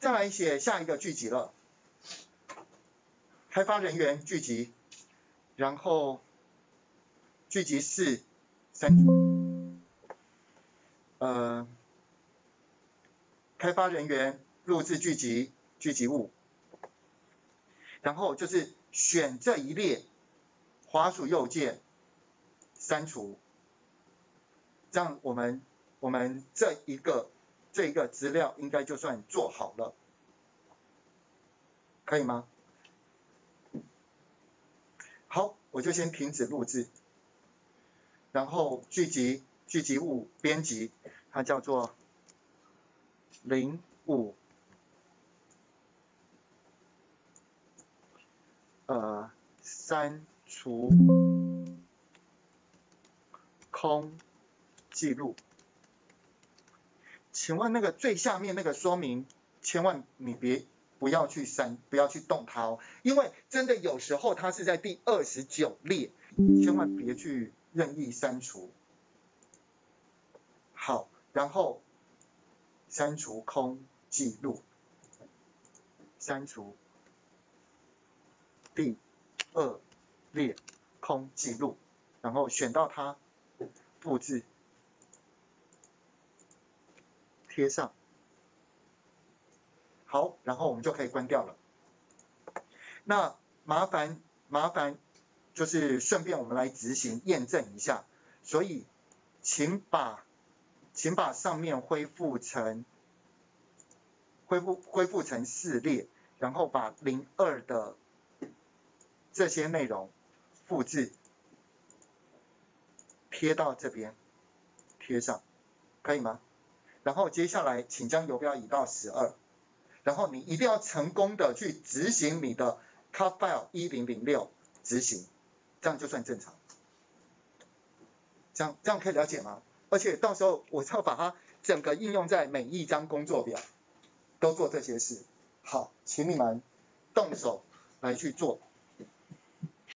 再来写下一个聚集了，开发人员聚集，然后聚集四三呃，开发人员录制聚集聚集物，然后就是选这一列，滑鼠右键删除，这样我们我们这一个这个资料应该就算做好了，可以吗？好，我就先停止录制，然后聚集聚集物编辑，它叫做零五呃删除空记录。请问那个最下面那个说明，千万你别不要去删，不要去动它哦，因为真的有时候它是在第二十九列，千万别去任意删除。好，然后删除空记录，删除第二列空记录，然后选到它，复制。贴上，好，然后我们就可以关掉了。那麻烦麻烦就是顺便我们来执行验证一下，所以请把请把上面恢复成恢复恢复成四列，然后把零二的这些内容复制贴到这边贴上，可以吗？然后接下来，请将游标移到十二，然后你一定要成功的去执行你的 cut file 一零零六执行，这样就算正常。这样这样可以了解吗？而且到时候我要把它整个应用在每一张工作表，都做这些事。好，请你们动手来去做。